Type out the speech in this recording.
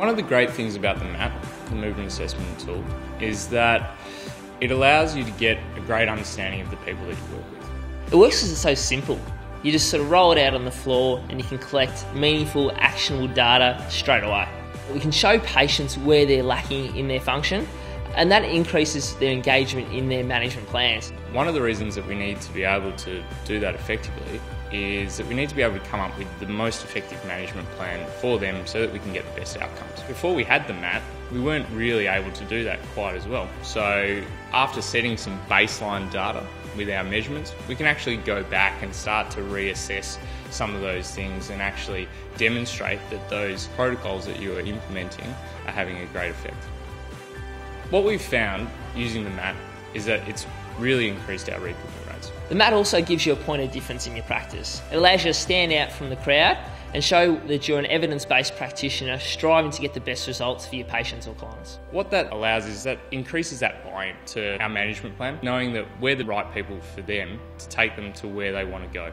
One of the great things about the MAT, the movement assessment tool, is that it allows you to get a great understanding of the people that you work with. It works because it's so simple. You just sort of roll it out on the floor and you can collect meaningful, actionable data straight away. We can show patients where they're lacking in their function and that increases their engagement in their management plans. One of the reasons that we need to be able to do that effectively is that we need to be able to come up with the most effective management plan for them so that we can get the best outcomes. Before we had the MAT, we weren't really able to do that quite as well. So after setting some baseline data with our measurements, we can actually go back and start to reassess some of those things and actually demonstrate that those protocols that you are implementing are having a great effect. What we've found using the MAT is that it's really increased our rebooking rates. The MAT also gives you a point of difference in your practice. It allows you to stand out from the crowd and show that you're an evidence based practitioner striving to get the best results for your patients or clients. What that allows is that increases that buy in to our management plan, knowing that we're the right people for them to take them to where they want to go.